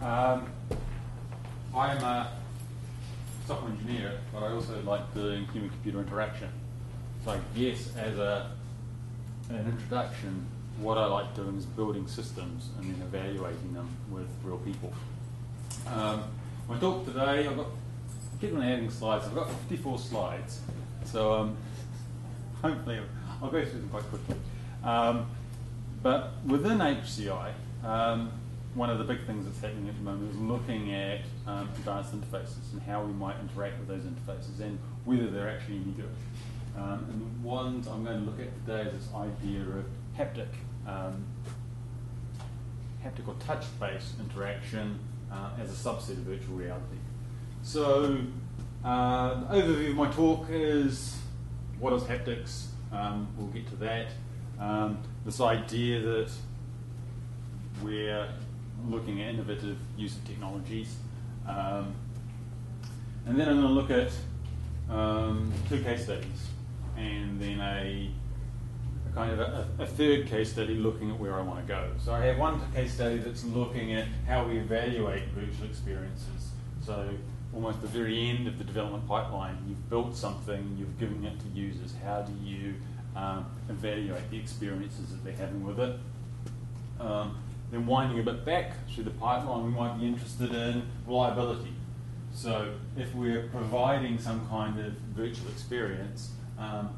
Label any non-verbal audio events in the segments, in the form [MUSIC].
Um, I'm a software engineer, but I also like doing human-computer interaction. So I guess as a, an introduction, what I like doing is building systems and then evaluating them with real people. Um, my talk today, I've got, keep on adding slides, I've got 54 slides, so um, [LAUGHS] hopefully I'll go through them quite quickly. Um, but within HCI, um, one of the big things that's happening at the moment is looking at um, advanced interfaces and how we might interact with those interfaces and whether they're actually any good. Um, and the ones I'm going to look at today is this idea of haptic, um, haptic or touch-based interaction uh, as a subset of virtual reality. So, uh, the overview of my talk is what is haptics? Um, we'll get to that. Um, this idea that we're looking at innovative use of technologies. Um, and then I'm going to look at um, two case studies and then a, a kind of a, a, third case study looking at where I want to go. So I have one case study that's looking at how we evaluate virtual experiences. So almost the very end of the development pipeline, you've built something, you've given it to users. How do you um, evaluate the experiences that they're having with it? Um, then winding a bit back through the pipeline, we might be interested in reliability. So if we're providing some kind of virtual experience, um,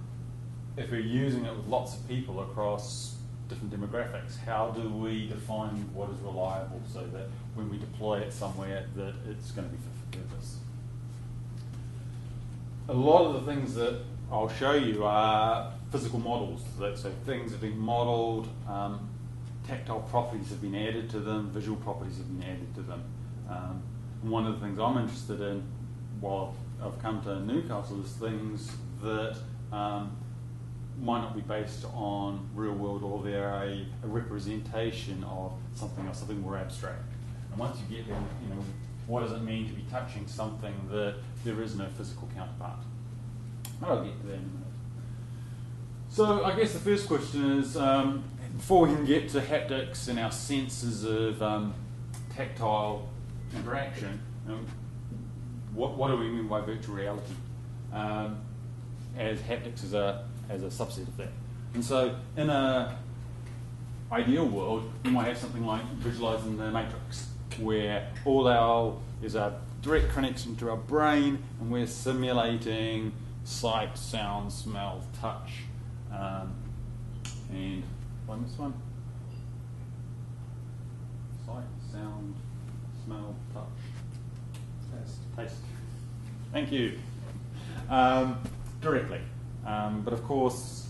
if we're using it with lots of people across different demographics, how do we define what is reliable so that when we deploy it somewhere that it's going to be fit for purpose? A lot of the things that I'll show you are physical models. So things have been modeled, um, tactile properties have been added to them, visual properties have been added to them. Um, one of the things I'm interested in while I've come to Newcastle is things that um, might not be based on real world or they're a, a, representation of something or something more abstract. And once you get there, you know, what does it mean to be touching something that there is no physical counterpart? I'll get to that in a minute. So I guess the first question is, um, before we can get to haptics and our senses of um, tactile interaction, um, what, what, do we mean by virtual reality? Um, as haptics as a, as a subset of that. And so, in a ideal world, we might have something like visualizing the matrix, where all our is a direct connection to our brain, and we're simulating sight, sound, smell, touch, um, and one, this one. Sight, sound, smell, touch, taste. Taste. Thank you. Um, directly. Um, but of course,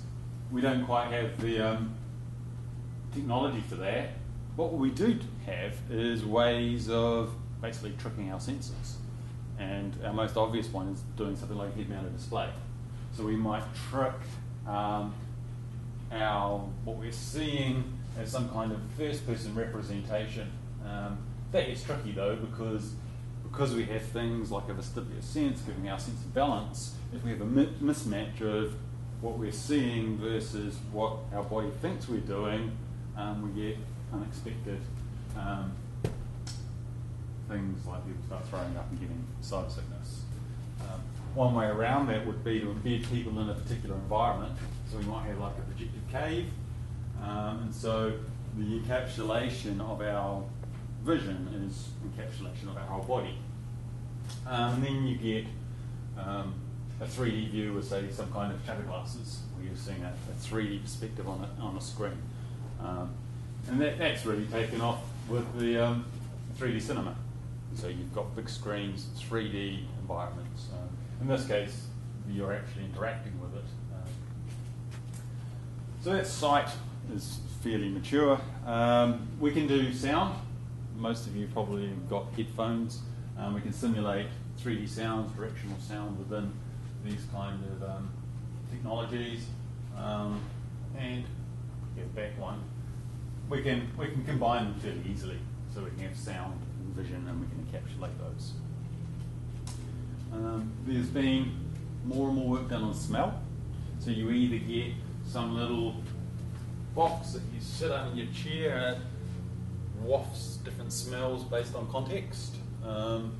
we don't quite have the um, technology for that. What we do have is ways of basically tricking our senses. And our most obvious one is doing something like a head mounted display. So we might trick um, our what we're seeing as some kind of first-person representation. Um, that gets tricky though because because we have things like a vestibular sense giving our sense of balance. If we have a mi- mismatch of what we're seeing versus what our body thinks we're doing, um, we get unexpected um, things like people start throwing up and getting side sickness. Um, one way around that would be to embed people in a particular environment. So we might have like a projected cave, um, and so the encapsulation of our vision is encapsulation of our whole body. Um, and then you get um, a 3D view with, say, some kind of shutter glasses, where you're seeing a, a 3D perspective on a, on a screen. Um, and that, that's really taken off with the 3D um, cinema. So you've got big screens, 3D environments. Um, in this case, you're actually interacting so that sight is fairly mature. Um, we can do sound. Most of you probably have got headphones. Um, we can simulate 3D sounds, directional sound within these kind of um, technologies. Um, and get back one. We can we can combine them fairly easily. So we can have sound and vision, and we can encapsulate those. Um, there's been more and more work done on smell. So you either get some little box that you sit on in your chair, and wafts different smells based on context. Um,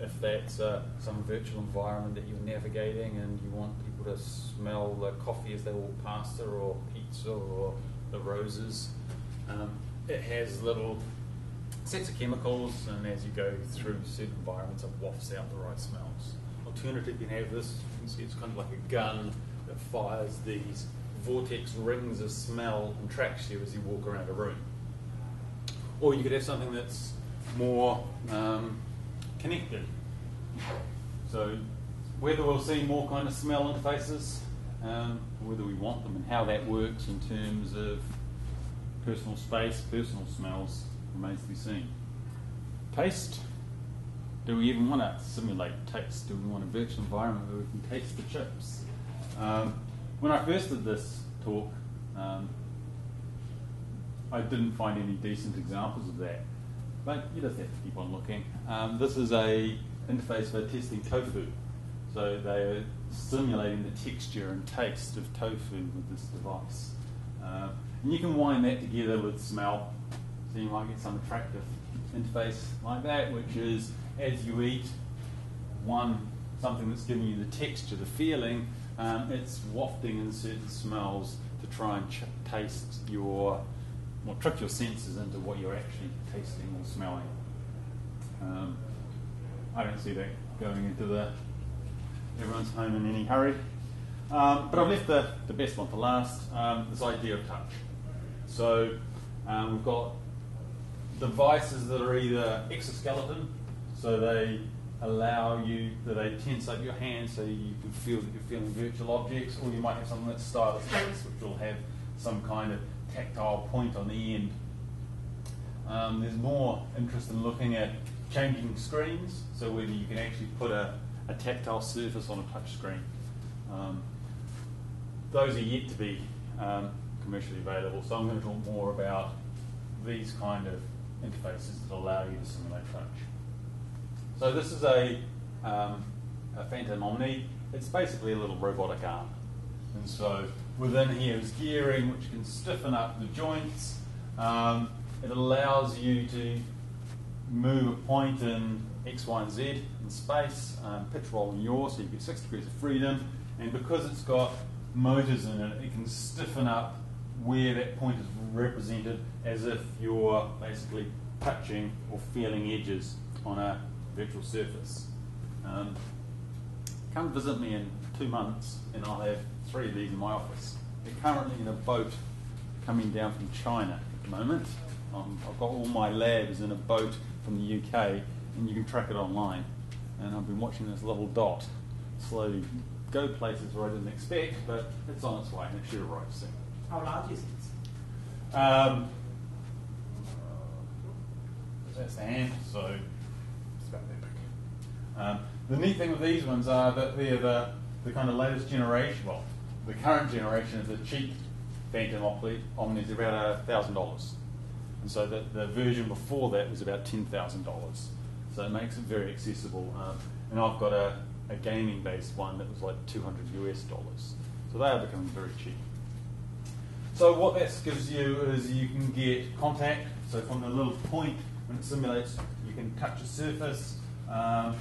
if that's uh, some virtual environment that you're navigating and you want people to smell the coffee as they walk past her or pizza or the roses, um, it has little sets of chemicals and as you go through certain environments it wafts out the right smells. Alternative, you can have this, you can see it's kind of like a gun that fires these vortex rings of smell and tracks you as you walk around a room. Or you could have something that's more um, connected. So whether we'll see more kind of smell interfaces, um, whether we want them and how that works in terms of personal space, personal smells, remains to be seen. Taste. Do we even want to simulate taste? Do we want a virtual environment where we can taste the chips? Um, when I first did this talk, um, I didn't find any decent examples of that. But you just have to keep on looking. Um, this is a interface for testing tofu. So they're simulating the texture and taste of tofu with this device. Uh, and you can wind that together with smell. So you might get some attractive interface like that, which is as you eat one something that's giving you the texture, the feeling, um, it's wafting in certain smells to try and ch- taste your, well, trick your senses into what you're actually tasting or smelling. Um, I don't see that going into the everyone's home in any hurry. Um, but I've left the, the best one for last um, this idea of touch. So um, we've got devices that are either exoskeleton, so they allow you, that they tense up your hand so you can feel that you're feeling virtual objects, or you might have something that's stylus based, which will have some kind of tactile point on the end. Um, there's more interest in looking at changing screens, so whether you can actually put a, a tactile surface on a touch screen. Um, those are yet to be um, commercially available, so I'm going to talk more about these kind of interfaces that allow you to simulate touch. So this is a, um, a Phantom Omni. It's basically a little robotic arm. And so within here is gearing, which can stiffen up the joints. Um, it allows you to move a point in X, Y, and Z in space, um, pitch roll in yaw, so you get six degrees of freedom. And because it's got motors in it, it can stiffen up where that point is represented as if you're basically touching or feeling edges on a virtual surface. Um, come visit me in two months and I'll have three of these in my office. They're currently in a boat coming down from China at the moment. Um, I've got all my labs in a boat from the UK and you can track it online. And I've been watching this little dot slowly go places where I didn't expect, but it's on its way and it should arrive soon. How large is it? Um, that's the hand, so it's about that big. Um, the neat thing with these ones are that they're the, the kind of latest generation, well, the current generation is a cheap Phantom Omni, is about a thousand dollars. And so the, the version before that was about ten thousand dollars. So it makes it very accessible. Um, and I've got a, a gaming based one that was like 200 US dollars. So they are becoming very cheap. So what that gives you is you can get contact. So from the little point when it simulates, you can touch a surface. Um,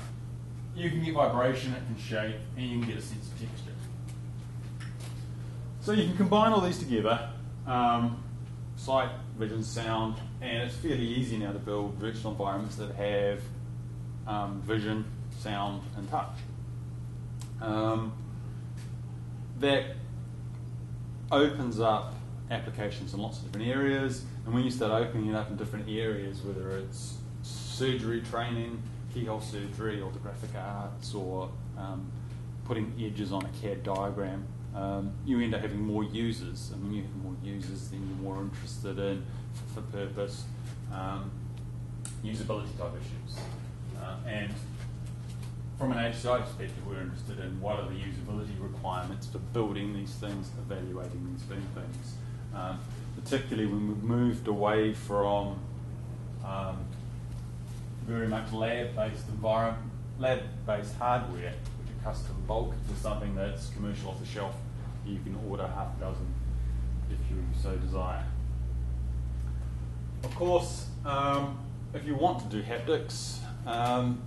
you can get vibration, it can shake, and you can get a sense of texture. So you can combine all these together, um, sight, vision, sound, and it's fairly easy now to build virtual environments that have um, vision, sound, and touch. Um, that opens up applications in lots of different areas, and when you start opening it up in different areas, whether it's surgery training, keyhole surgery, orthographic arts, or um, putting edges on a CAD diagram, um, you end up having more users. And when you have more users, then you're more interested in for purpose um, usability type issues. Uh, and from an HCI perspective, we're interested in what are the usability requirements for building these things, evaluating these things. Um, particularly when we've moved away from um, very much lab-based environment, lab-based hardware, which are custom bulk, to something that's commercial off the shelf. You can order half a dozen if you so desire. of course, um, if you want to do haptics, um,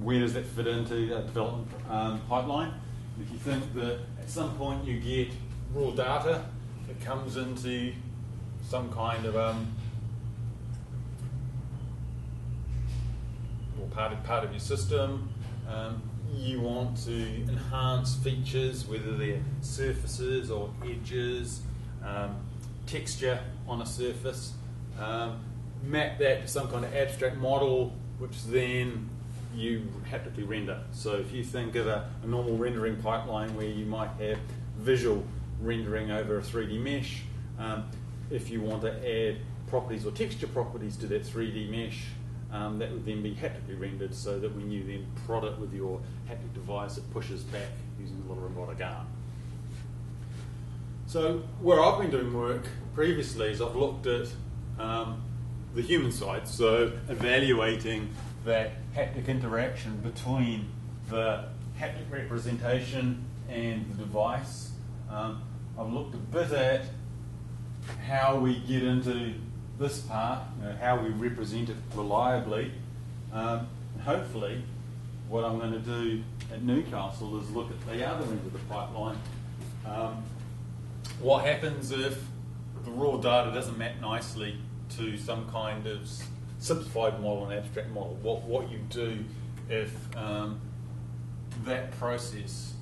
where does that fit into a development um, pipeline? If you think that at some point you get raw data that comes into some kind of um, part of, part of your system, um, you want to enhance features, whether they're surfaces or edges, um, texture on a surface, um, map that to some kind of abstract model, which then you haptically render. So if you think of a, a normal rendering pipeline where you might have visual rendering over a 3D mesh, um, if you want to add properties or texture properties to that 3D mesh, um, that would then be haptically rendered so that when you then prod it with your haptic device, it pushes back using a little robotic arm. So where I've been doing work previously is I've looked at um, the human side, so evaluating that haptic interaction between the haptic representation and the device. Um, I've looked a bit at how we get into this part, you know, how we represent it reliably. Um, hopefully, what I'm going to do at Newcastle is look at the other end of the pipeline. Um, what happens if the raw data doesn't map nicely to some kind of simplified model and abstract model? What, what you do if um, that process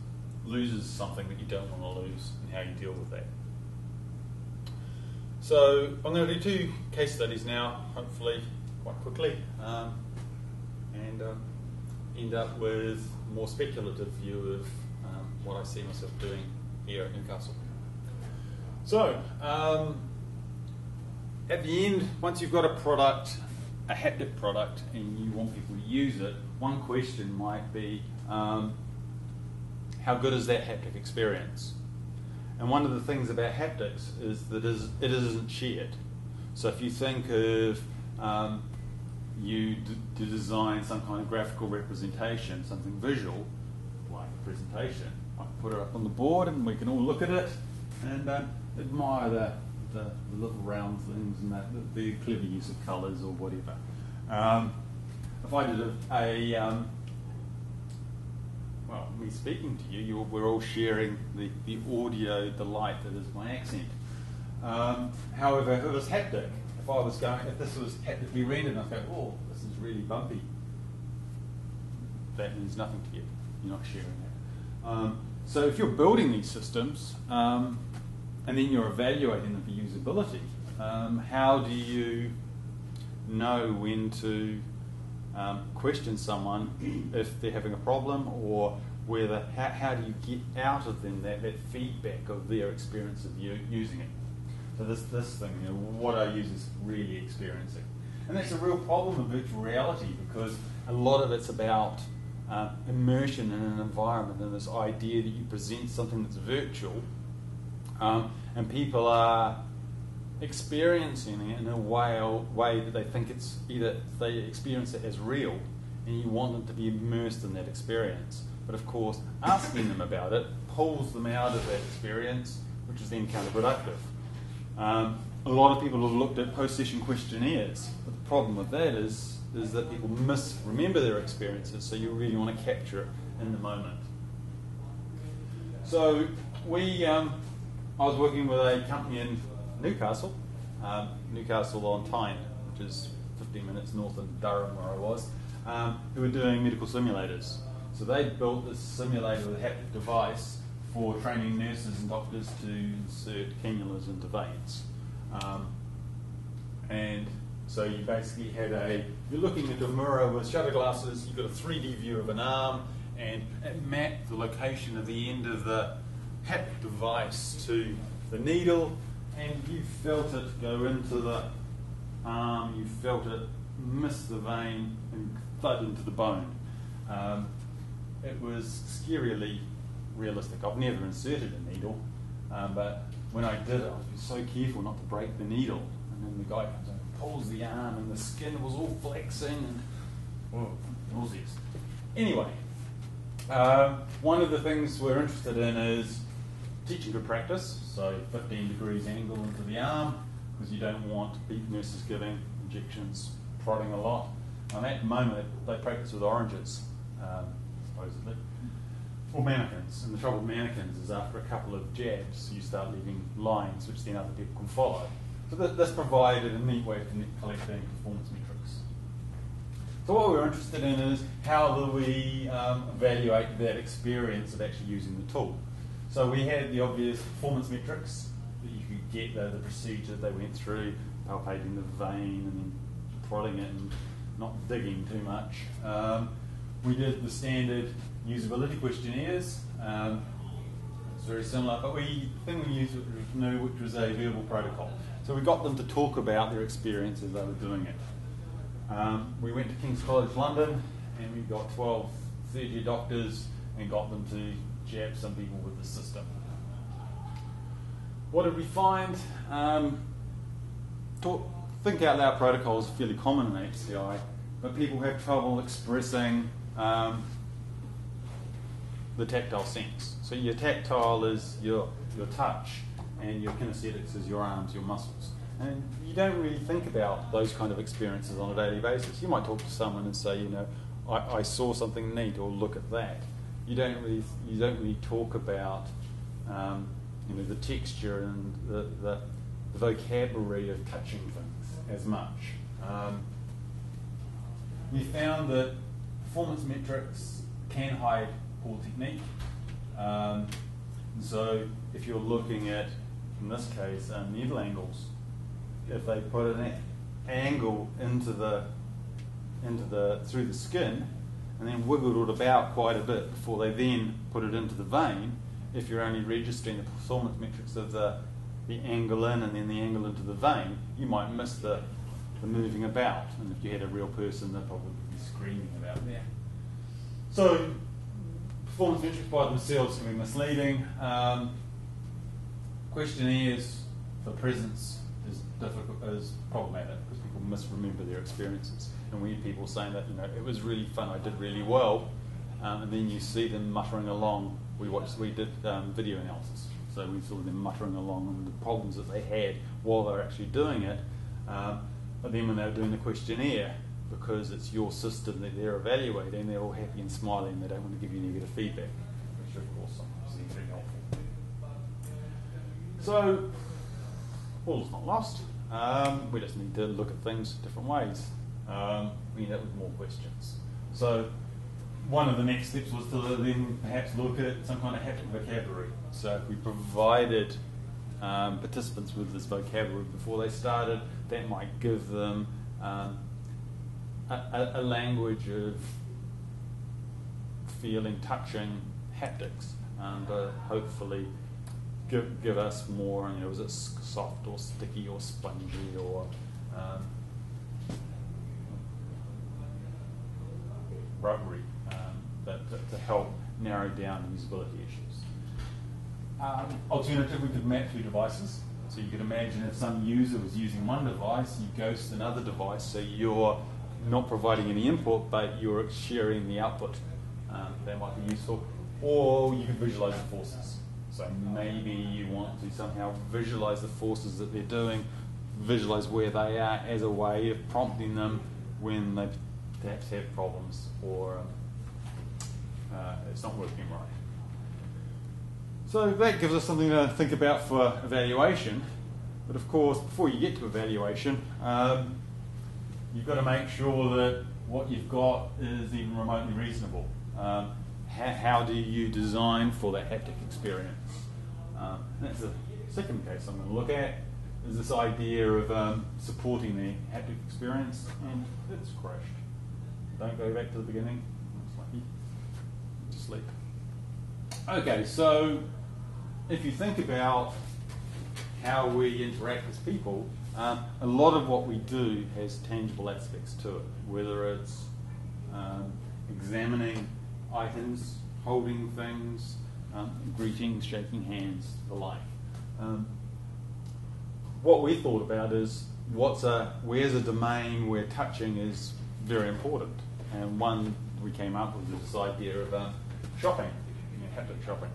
loses something that you don't want to lose and how you deal with that. So I'm going to do two case studies now, hopefully quite quickly, um, and um, end up with a more speculative view of um, what I see myself doing here at Newcastle. So um, at the end, once you've got a product, a haptic product, and you want people to use it, one question might be, um, how good is that haptic experience? And one of the things about haptics is that it isn't shared. So if you think of um, you d- design some kind of graphical representation, something visual, like a presentation, I can put it up on the board and we can all look at it and um, admire the, the, the, little round things and that, the, the clever use of colours or whatever. Um, if I did a, a um, well, me speaking to you, we're all sharing the, the audio delight that is my accent. Um, however, if it was haptic, if I was going, if this was haptically rendered, I'd go, oh, this is really bumpy. That means nothing to you. You're not sharing that. Um, so if you're building these systems um, and then you're evaluating them for usability, um, how do you know when to um, question someone if they're having a problem or whether how, how do you get out of them that, that feedback of their experience of you using it. So this, this thing, you know, what are users really experiencing? And that's a real problem of virtual reality because a lot of it's about uh, immersion in an environment and this idea that you present something that's virtual um, and people are experiencing it in a way, way that they think it's either they experience it as real and you want them to be immersed in that experience. But of course, asking them about it pulls them out of that experience, which is then counterproductive. Um, a lot of people have looked at post-session questionnaires, but the problem with that is is that people misremember their experiences, so you really want to capture it in the moment. So we, um, I was working with a company in Newcastle, um, Newcastle on Tyne, which is 15 minutes north of Durham where I was, um, who were doing medical simulators. So they built this simulator with a haptic device for training nurses and doctors to insert cannulas into veins. Um, and so you basically had a, you're looking at a mirror with shutter glasses, you've got a 3D view of an arm, and it mapped the location of the end of the haptic device to the needle and you felt it go into the arm, you felt it miss the vein and thud into the bone. Um, it was scarily realistic. I've never inserted a needle, um, but when I did it, I was so careful not to break the needle. And then the guy comes and pulls the arm, and the skin was all flexing and oh, nauseous. Anyway, uh, one of the things we're interested in is teaching good practice, so 15 degrees angle into the arm, because you don't want people, nurses giving injections, prodding a lot. And at the moment, they practice with oranges, um, supposedly, or mannequins. And the trouble with mannequins is after a couple of jabs, you start leaving lines which then other people can follow. So th- this provided a neat way of collecting performance metrics. So what we're interested in is how do we um, evaluate that experience of actually using the tool. So we had the obvious performance metrics that you could get the, the procedure they went through, palpating the vein and prodding it and not digging too much. Um, we did the standard usability questionnaires. Um, it's very similar, but we the thing we used was new, which was a verbal protocol. So we got them to talk about their experience as they were doing it. Um, we went to King's College London and we got 12 third year doctors and got them to jab some people with the system. What did we find? Um, talk, think out loud protocols are fairly common in HCI, but people have trouble expressing um, the tactile sense. So your tactile is your, your touch, and your kinesthetics is your arms, your muscles. And you don't really think about those kind of experiences on a daily basis. You might talk to someone and say, you know, I, I saw something neat, or look at that. You don't really, you don't really talk about, um, you know, the texture and the, the, the, vocabulary of touching things as much. Um, we found that performance metrics can hide poor technique. Um, so if you're looking at, in this case, um, needle angles, if they put an angle into the into the through the skin and then wiggled it about quite a bit before they then put it into the vein, if you're only registering the performance metrics of the the angle in and then the angle into the vein, you might miss the, the moving about. And if you had a real person, they'd probably be screaming about that. So performance metrics by themselves can be misleading. Um, questionnaires for presence is difficult, is problematic because people misremember their experiences. And we have people saying that you know it was really fun, I did really well, um, and then you see them muttering along. We watched, we did um, video analysis, so we saw them muttering along and the problems that they had while they were actually doing it. Um, but then when they were doing the questionnaire, because it's your system that they're evaluating, they're all happy and smiling. They don't want to give you negative feedback, which of course is very helpful. So, all's not lost. Um, we just need to look at things different ways. Um, we end up with more questions. So, one of the next steps was to then perhaps look at some kind of haptic vocabulary. So, if we provided um, participants with this vocabulary before they started, that might give them um, a, a, language of feeling, touching, haptics, and uh, hopefully give, give us more, you know, is it soft or sticky or spongy or um, rubbery um, to help narrow down usability issues. Um, alternative, we could map through devices. So you could imagine if some user was using one device, you ghost another device, so you're not providing any input, but you're sharing the output. Um, that might be useful. Or you could visualize the forces. So maybe you want to somehow visualize the forces that they're doing, visualize where they are as a way of prompting them when they perhaps have problems or uh, it's not working right. So that gives us something to think about for evaluation. But of course, before you get to evaluation, um, you've got to make sure that what you've got is even remotely reasonable. Um, how, how, do you design for that haptic experience? Um, that's the second case I'm going to look at. Is this idea of um, supporting the haptic experience, and it's crashed. Don't go back to the beginning. Sleep. Okay, so if you think about how we interact as people, um, a lot of what we do has tangible aspects to it, whether it's um, examining items, holding things, um, greetings, shaking hands, the like. Um, what we thought about is what's a where's a domain where touching is very important, and one we came up with this idea of um, shopping, you know, haptic shopping.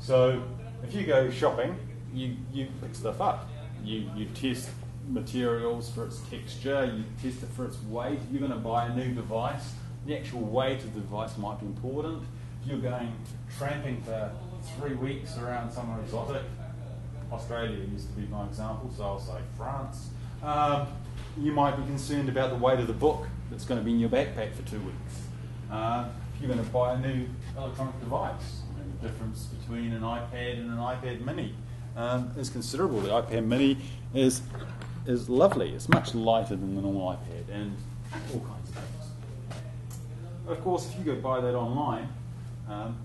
So if you go shopping, you, you pick stuff up you, you test materials for its texture, you test it for its weight. You're going to buy a new device, the actual weight of the device might be important. If you're going tramping for three weeks around somewhere exotic, Australia used to be my example, so I'll say France. Um, you might be concerned about the weight of the book that's going to be in your backpack for two weeks. Uh, if you're going to buy a new electronic device, the difference between an iPad and an iPad Mini um, is considerable. The iPad Mini is is lovely. It's much lighter than the normal iPad, and all kinds of things. Of course, if you go buy that online, um,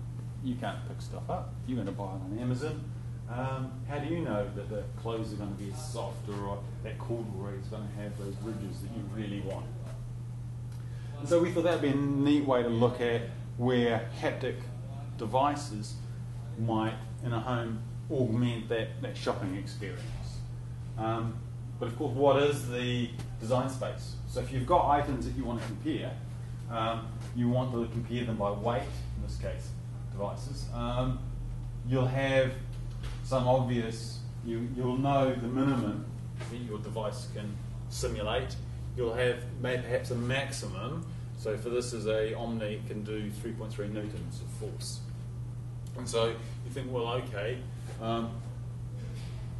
you can't pick stuff up. You're going to buy it on Amazon. Um, how do you know that the clothes are going to be soft or that corduroy is going to have those ridges that you really want? And so we thought that would be a neat way to look at where haptic devices might, in a home, augment that, that shopping experience. Um, but of course, what is the design space? So if you've got items that you want to compare, um, you want to compare them by weight, in this case, devices. Um, you'll have some obvious, you, you'll know the minimum that your device can simulate. You'll have perhaps a maximum. So for this is a Omni, it can do 3.3 newtons of force. And so you think, well, okay, um,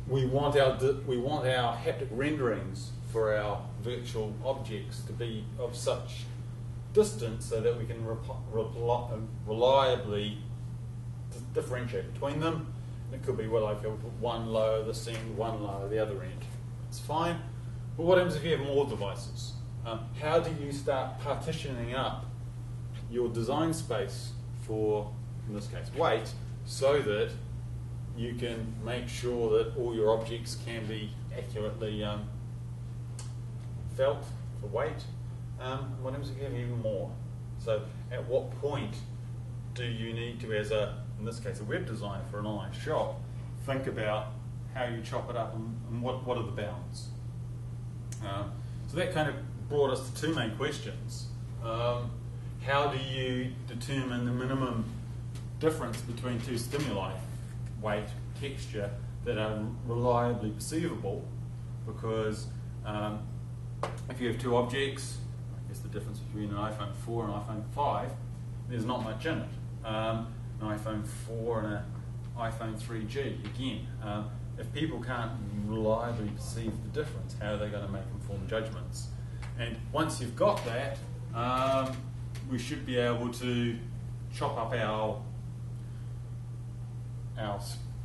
we want our we want our haptic renderings for our virtual objects to be of such distance so that we can reliably differentiate between them it could be, well, okay, we'll put one lower this end, one lower the other end. It's fine. But what happens if you have more devices? Um, how do you start partitioning up your design space for, in this case, weight, so that you can make sure that all your objects can be accurately um, felt for weight? Um, what happens if you have even more? So, at what point do you need to, as a in this case a web designer for an online shop, think about how you chop it up and, and what, what are the bounds. Um, so that kind of brought us to two main questions. Um, how do you determine the minimum difference between two stimuli, weight, texture, that are reliably perceivable? Because um, if you have two objects, I guess the difference between an iPhone 4 and an iPhone 5, there's not much in it. Um, an iPhone 4 and an iPhone 3G. Again, um, if people can't reliably perceive the difference, how are they going to make informed judgments? And once you've got that, um, we should be able to chop up our, our,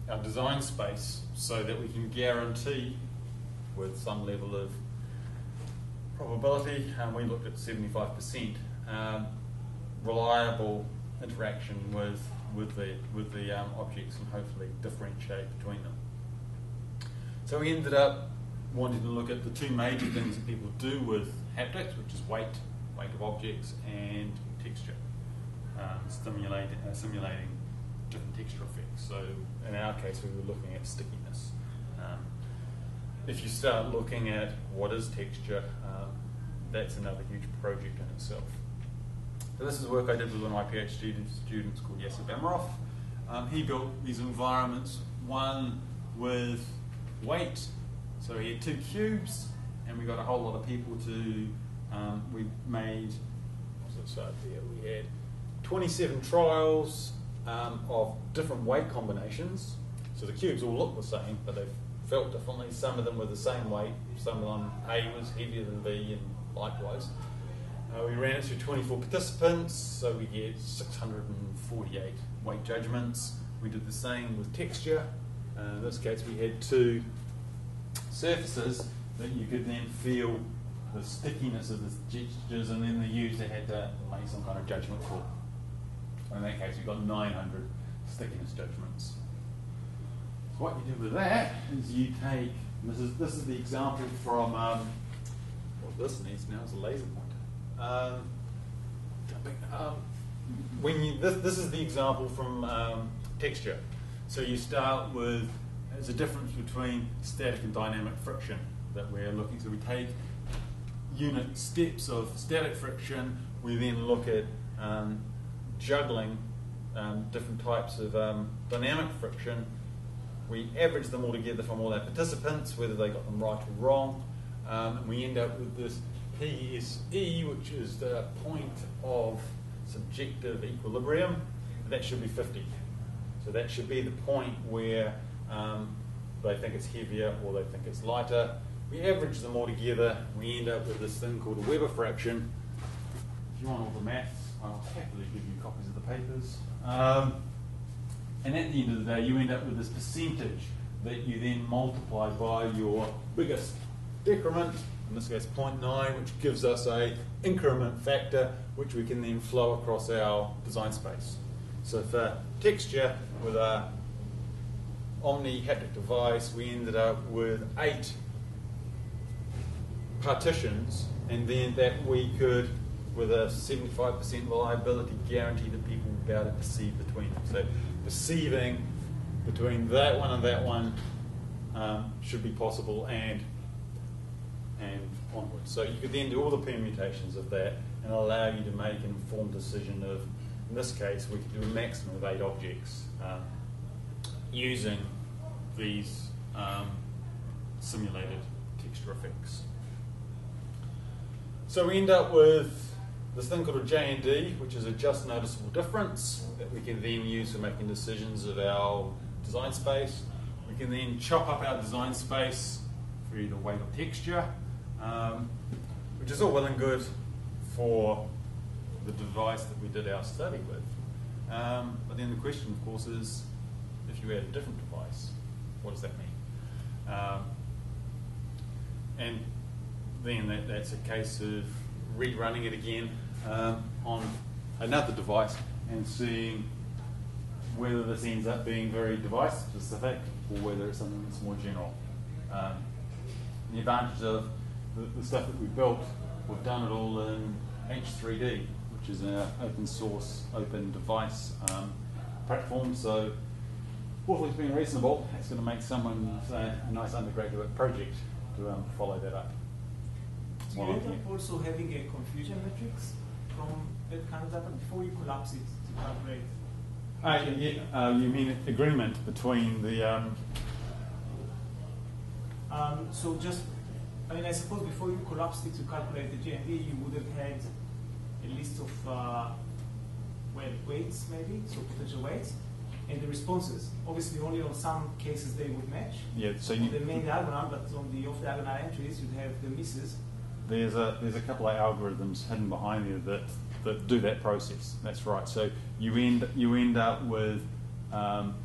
our design space so that we can guarantee with some level of probability, and we looked at 75%, um, reliable interaction with with the, with the um, objects and hopefully differentiate between them. So we ended up wanting to look at the two major things that people do with haptics, which is weight, weight of objects, and texture, um, stimulating, uh, simulating different texture effects. So in our case, we were looking at stickiness. Um, if you start looking at what is texture, um, that's another huge project in itself. So this is work I did with one of my PhD students called Yasser Bamaroff. Um, he built these environments, one with weight. So he had two cubes, and we got a whole lot of people to, um, we made, what's it here? We had 27 trials um, of different weight combinations. So the cubes all look the same, but they felt differently. Some of them were the same weight, some of them A was heavier than B, and likewise. Uh, we ran it through 24 participants, so we get 648 weight judgments. We did the same with texture. Uh, in this case, we had two surfaces that you could then feel the stickiness of the textures, and then the user had to make some kind of judgment call. In that case, we got 900 stickiness judgments. So what you do with that is you take, this is, this is the example from, um, what this needs now is a laser pointer. Um, um, when you, this, this is the example from um, texture. So you start with, there's a difference between static and dynamic friction that we're looking. So we take unit steps of static friction, we then look at um, juggling um, different types of um, dynamic friction we average them all together from all our participants, whether they got them right or wrong, um, and we end up with this PSE, which is the point of subjective equilibrium. That should be 50. So that should be the point where um, they think it's heavier or they think it's lighter. We average them all together, we end up with this thing called a Weber fraction. If you want all the maths, I'll happily give you copies of the papers. Um, and at the end of the day, you end up with this percentage that you then multiply by your biggest decrement, in this case 0.9, which gives us a increment factor, which we can then flow across our design space. So for texture with a Omni haptic device, we ended up with eight partitions, and then that we could, with a 75% reliability, guarantee that people would be able to perceive between them. So perceiving between that one and that one um, should be possible, and and onwards. So you could then do all the permutations of that and allow you to make an informed decision of, in this case, we could do a maximum of eight objects um, using these um, simulated texture effects. So we end up with this thing called a JND, which is a just noticeable difference that we can then use for making decisions of our design space. We can then chop up our design space for either weight or texture, um, which is all well and good for the device that we did our study with. Um, but then the question, of course, is if you add a different device, what does that mean? Um, and then that, that's a case of rerunning it again um, on another device and seeing whether this ends up being very device specific or whether it's something that's more general. Um, the advantage of the, the, stuff that we built, we've done it all in H3D, which is an open source, open device um, platform. So, hopefully, it's been reasonable. It's going to make someone uh, a nice undergraduate project to um, follow that up. Do you end up also having a confusion matrix from that kind of data before you collapse it to calculate? Uh, yeah, uh, you mean agreement between the. Um, um, so just, I mean, I suppose before you collapsed it to calculate the JND, you would have had a list of uh, well, weights, maybe, so potential weights, and the responses. Obviously, only on some cases they would match. Yeah, so on you. the main diagonal, but on the off diagonal entries, you'd have the misses. There's a there's a couple of algorithms hidden behind there that, that do that process. That's right. So you end you end up with um,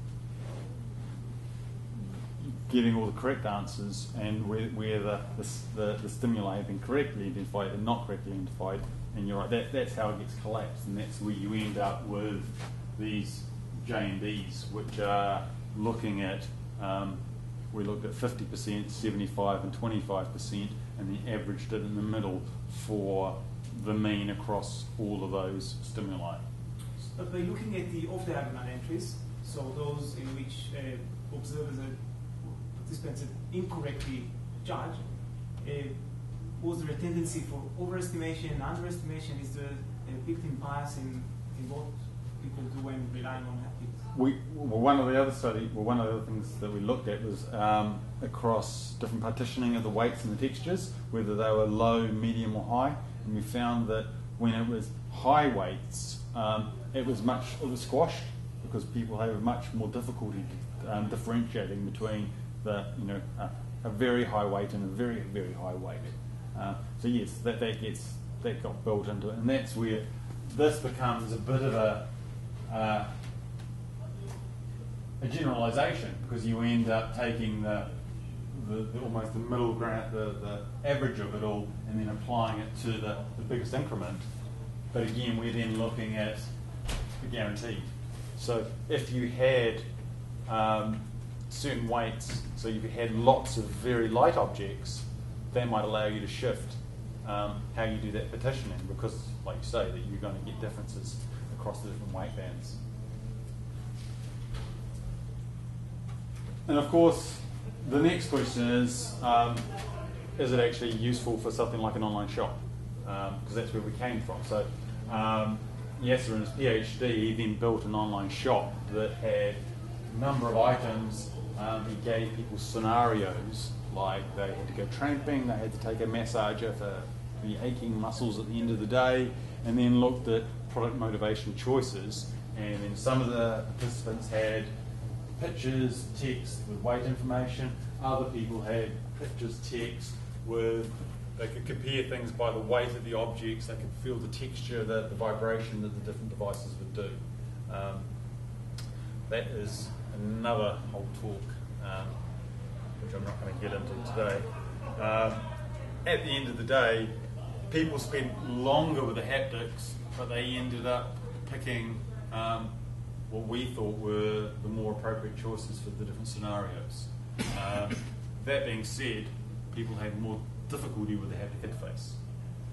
getting all the correct answers and where, where the, the, the, the stimuli have been correctly identified and not correctly identified. And you're right. That, that's how it gets collapsed, and that's where you end up with these JNDs, which are looking at. Um, we looked at 50%, 75 and 25%, and then averaged it in the middle for the mean across all of those stimuli. But by looking at the off-diagonal entries, so those in which uh, observers and participants incorrectly judged, uh, was there a tendency for overestimation and underestimation? Is there a built-in bias in, in what people do when relying on haptics? We, well, one of the other study, well, one of the other things that we looked at was um, across different partitioning of the weights and the textures, whether they were low, medium, or high, and we found that when it was high weights, um, it was much it was squashed because people have much more difficulty um, differentiating between the you know uh, a very high weight and a very very high weight. Uh, so yes, that that gets that got built into it, and that's where this becomes a bit of a uh, a generalization because you end up taking the, the, the, almost the middle ground, the, the average of it all, and then applying it to the, the biggest increment. But again, we're then looking at the guaranteed. So if you had um, certain weights, so if you had lots of very light objects, that might allow you to shift um, how you do that partitioning because, like you say, that you're going to get differences across the different weight bands. And of course, the next question is, um, is it actually useful for something like an online shop? Because um, that's where we came from. So um, Yasser in his PhD, he then built an online shop that had a number of items um, he gave people scenarios like they had to go tramping, they had to take a massager for the aching muscles at the end of the day, and then looked at product motivation choices. And then some of the participants had pictures, text with weight information. Other people had pictures, text with They could compare things by the weight of the objects. They could feel the texture, the, the vibration that the different devices would do. Um, that is another whole talk, um, which I'm not going to get into today. Um, at the end of the day, people spent longer with the haptics, but they ended up picking um, what we thought were the more appropriate choices for the different scenarios. Um, that being said, people had more difficulty with the haptic interface.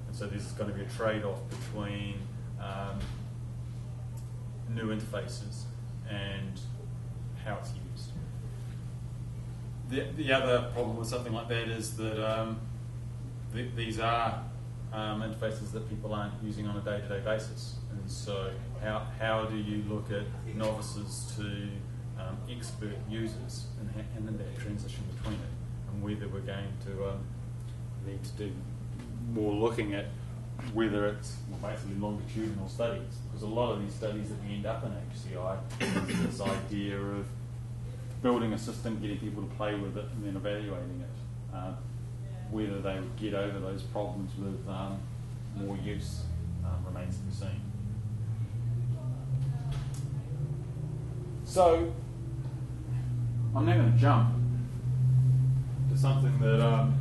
And so there's going to be a trade off between um, new interfaces and how it's used. The, the other problem with something like that is that um, th- these are um, interfaces that people aren't using on a day to day basis. And so, how, how do you look at novices to um, expert users and, ha- and then that transition between it? And whether we're going to um, need to do more looking at whether it's well, basically longitudinal studies, because a lot of these studies that we end up in HCI is this idea of building a system, getting people to play with it, and then evaluating it. Uh, whether they would get over those problems with um, more use um, remains to be seen. So, I'm now going to jump to something that um,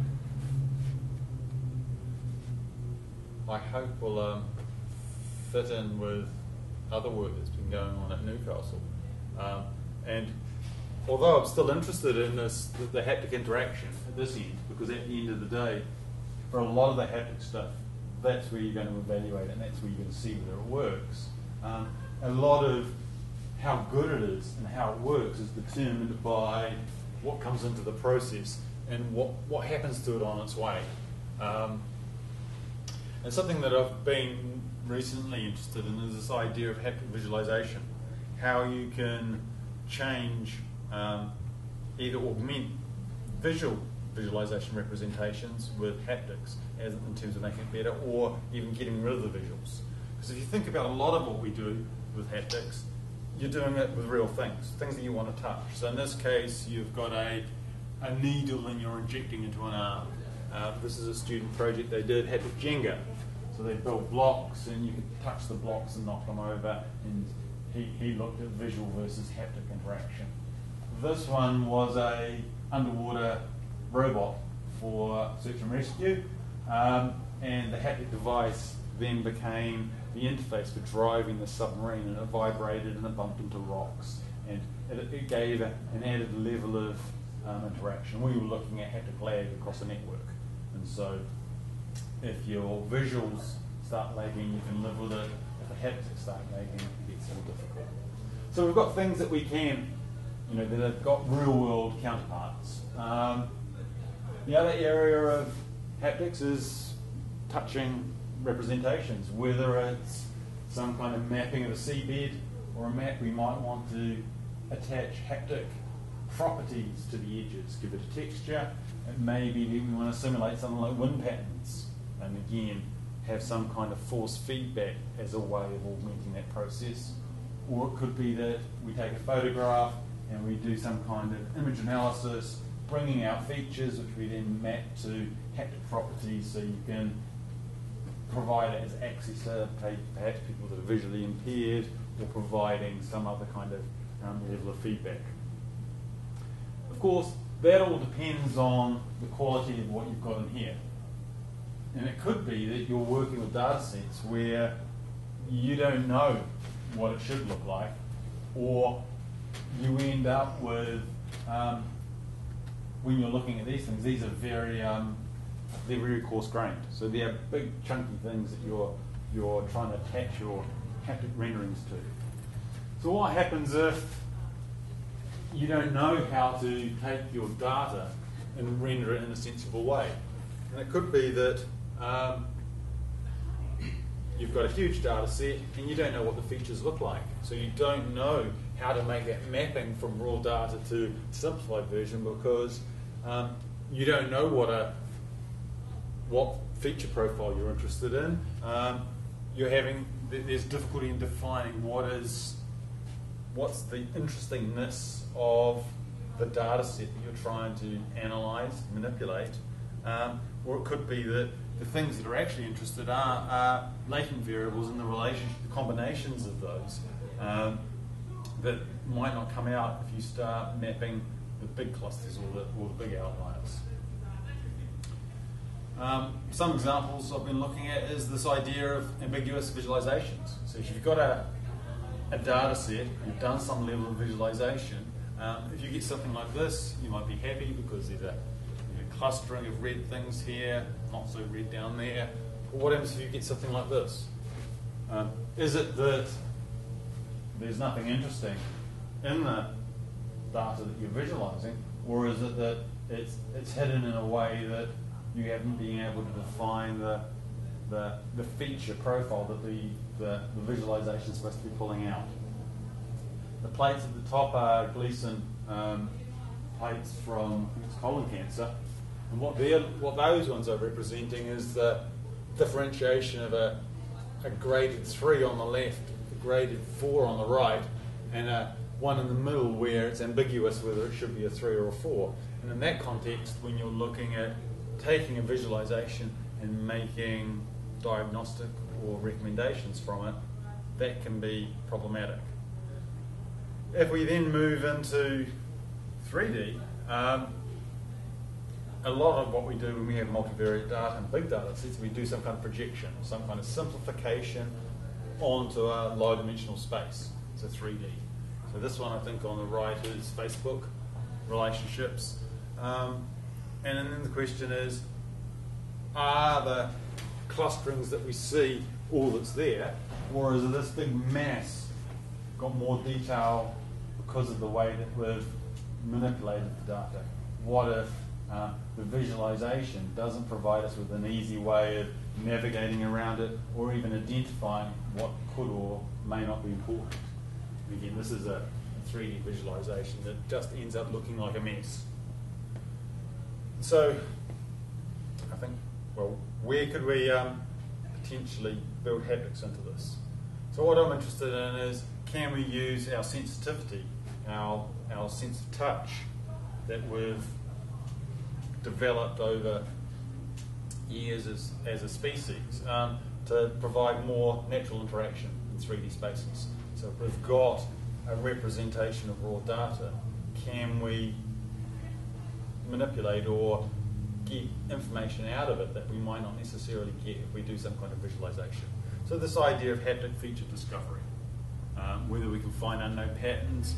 I hope will um, fit in with other work that's been going on at Newcastle. Um, and although I'm still interested in this, the, the haptic interaction at this end, because at the end of the day, for a lot of the haptic stuff, that's where you're going to evaluate and that's where you're going to see whether it works. Um, a lot of how good it is and how it works is determined by what comes into the process and what, what happens to it on its way. Um, and something that I've been recently interested in is this idea of haptic visualization, how you can change, um, either augment visual visualization representations with haptics as in terms of making it better, or even getting rid of the visuals. Because if you think about a lot of what we do with haptics, you're doing it with real things, things that you want to touch. So in this case, you've got a, a needle and you're injecting into an arm. Uh, this is a student project they did, haptic Jenga. So they built blocks and you could touch the blocks and knock them over. And he, he looked at visual versus haptic interaction. This one was a underwater robot for search and rescue. Um, and the haptic device then became the interface for driving the submarine and it vibrated and it bumped into rocks. And it, it gave an added level of um, interaction. We were looking at haptic lag across a network. And so if your visuals start lagging, you can live with it. If the haptics start lagging, it gets more difficult. So we've got things that we can, you know, that have got real world counterparts. Um, the other area of haptics is touching representations, whether it's some kind of mapping of a seabed or a map we might want to attach haptic properties to the edges, give it a texture. It may be we want to simulate something like wind patterns, and again, have some kind of force feedback as a way of augmenting that process. Or it could be that we take a photograph and we do some kind of image analysis, bringing out features which we then map to haptic properties so you can provide it as access to perhaps people that are visually impaired or providing some other kind of um, level of feedback. Of course, that all depends on the quality of what you've got in here. And it could be that you're working with data sets where you don't know what it should look like, or you end up with, um, when you're looking at these things, these are very, um, they're very coarse grained. So they're big chunky things that you're, you're trying to attach your haptic renderings to. So what happens if you don't know how to take your data and render it in a sensible way? And it could be that um, you've got a huge data set and you don't know what the features look like. So you don't know how to make that mapping from raw data to simplified version because um, you don't know what a what feature profile you're interested in. Um, you're having there's difficulty in defining what is what's the interestingness of the data set that you're trying to analyze, manipulate, um, or it could be that the things that are actually interested are, are latent variables and the relationship, the combinations of those um, that might not come out if you start mapping the big clusters or the, or the big outliers. Um, some examples I've been looking at is this idea of ambiguous visualizations. So if you've got a, a data set, you've done some level of visualization, um, if you get something like this, you might be happy because there's a, there's a clustering of red things here, not so red down there. But what happens if you get something like this? Um, is it that there's nothing interesting in the data that you're visualizing, or is it that it's, it's hidden in a way that you haven't been able to define the, the, the feature profile that the, the, the visualization is supposed to be pulling out. The plates at the top are Gleason um, plates from colon cancer. And what, they what those ones are representing is the differentiation of a, a graded 3 on the left, graded 4 on the right, and a one in the middle where it's ambiguous whether it should be a 3 or a 4. And in that context, when you're looking at taking a visualization and making diagnostic or recommendations from it, that can be problematic. If we then move into 3D, um, a lot of what we do when we have multivariate data and big data sets, we do some kind of projection, or some kind of simplification onto a low dimensional space, so 3D. So this one I think on the right is Facebook relationships. Um, and then the question is, are the clusterings that we see all that's there, or is this big mass got more detail because of the way that we've manipulated the data? What if uh, the visualization doesn't provide us with an easy way of navigating around it or even identifying what could or may not be important? Again, this is a 3D visualization that just ends up looking like a mess. So, I think, well, where could we um, potentially build haptics into this? So, what I'm interested in is can we use our sensitivity, our, our sense of touch that we've developed over years as, as a species um, to provide more natural interaction in 3D spaces. So, if we've got a representation of raw data, can we manipulate or get information out of it that we might not necessarily get if we do some kind of visualization. So this idea of haptic feature discovery, um, whether we can find unknown patterns,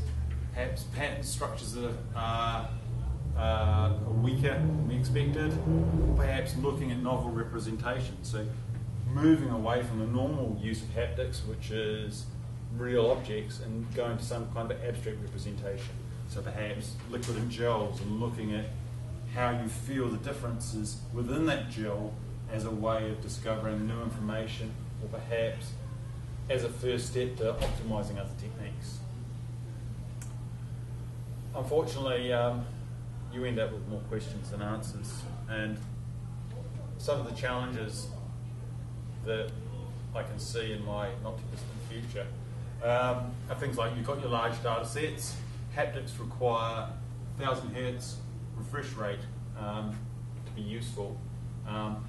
perhaps pattern structures that are uh, weaker than we expected, perhaps looking at novel representations. So moving away from the normal use of haptics, which is real objects, and going to some kind of abstract representation. So perhaps liquid and gels and looking at how you feel the differences within that gel as a way of discovering new information or perhaps as a first step to optimizing other techniques. Unfortunately, um, you end up with more questions than answers and some of the challenges that I can see in my not too distant future um, are things like you've got your large data sets, haptics require 1000 hertz refresh rate um, to be useful. Um,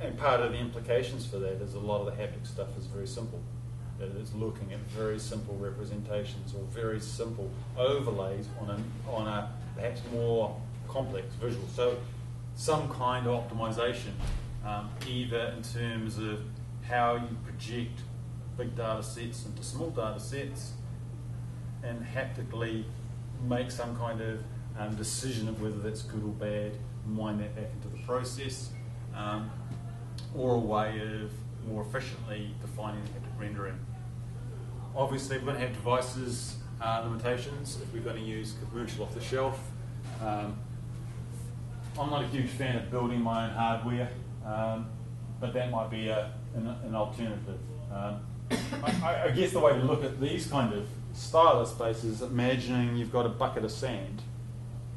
and part of the implications for that is a lot of the haptic stuff is very simple. It is looking at very simple representations or very simple overlays on a, on a perhaps more complex visual. So some kind of optimization, um, either in terms of how you project big data sets into small data sets and haptically make some kind of um, decision of whether that's good or bad, and wind that back into the process, um, or a way of more efficiently defining the haptic rendering. Obviously, we're going to have devices uh, limitations if we're going to use commercial off the shelf. Um, I'm not a huge fan of building my own hardware, um, but that might be a, an, an alternative. Um, I, I- guess the way to look at these kind of stylus spaces, imagining you've got a bucket of sand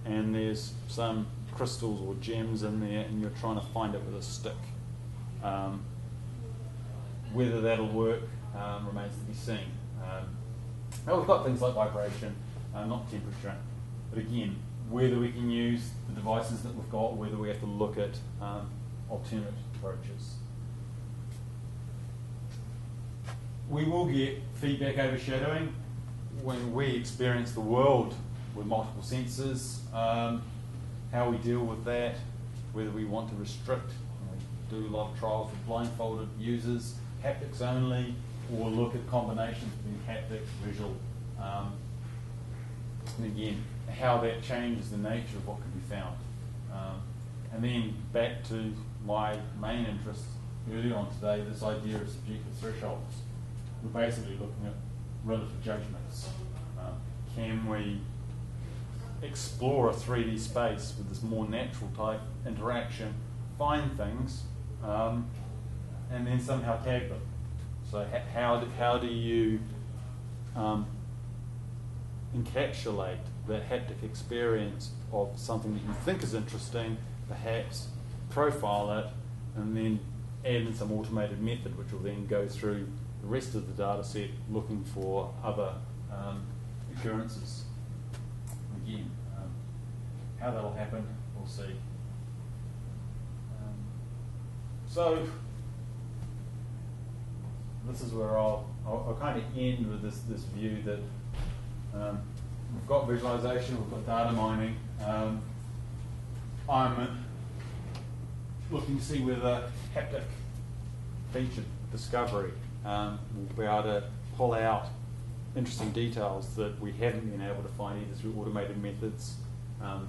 and there's some crystals or gems in there and you're trying to find it with a stick. Um, whether that'll work um, remains to be seen. Um, now we've got things like vibration, uh, not temperature, but again, whether we can use the devices that we've got, whether we have to look at um, alternate approaches. We will get feedback overshadowing when we experience the world with multiple senses, um, how we deal with that, whether we want to restrict, do a lot of trials with blindfolded users, haptics only, or look at combinations between haptic, visual, um, and again, how that changes the nature of what can be found. Um, and then back to my main interest earlier on today, this idea of subjective thresholds. We're basically looking at relative judgments. Um, can we explore a 3D space with this more natural type interaction, find things, um, and then somehow tag them? So, how, do, how do you um, encapsulate the haptic experience of something that you think is interesting, perhaps profile it, and then add in some automated method which will then go through the rest of the data set looking for other um, occurrences. Again, um, how that'll happen, we'll see. Um, so, this is where I'll, I'll, I'll kind of end with this, this view that um, we've got visualization, we've got data mining. Um, I'm looking to see whether haptic feature discovery um, will be able to pull out interesting details that we haven't been able to find either through automated methods, um,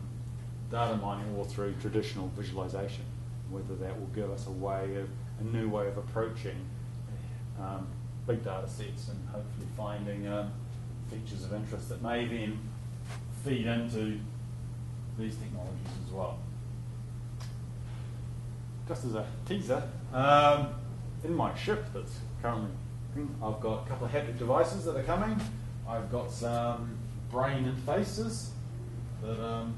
data mining, or through traditional visualization. Whether that will give us a way of a new way of approaching um, big data sets and hopefully finding um, features of interest that may then feed into these technologies as well. Just as a teaser, um, in my ship that's currently, I've got a couple of haptic devices that are coming. I've got some brain interfaces that um,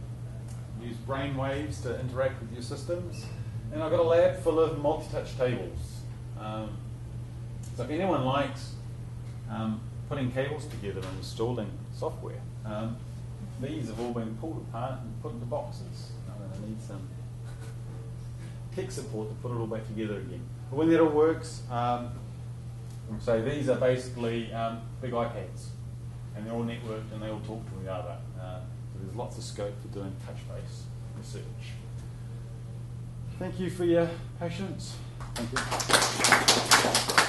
use brain waves to interact with your systems. And I've got a lab full of multi-touch tables. Um, so if anyone likes um, putting cables together and installing software, um, these have all been pulled apart and put into boxes. I'm going to need some tech support to put it all back together again. But when that all works, um, so these are basically um, big iPads, and they're all networked and they all talk to each other. Uh, so there's lots of scope for doing touch-based research. Thank you for your patience. Thank you.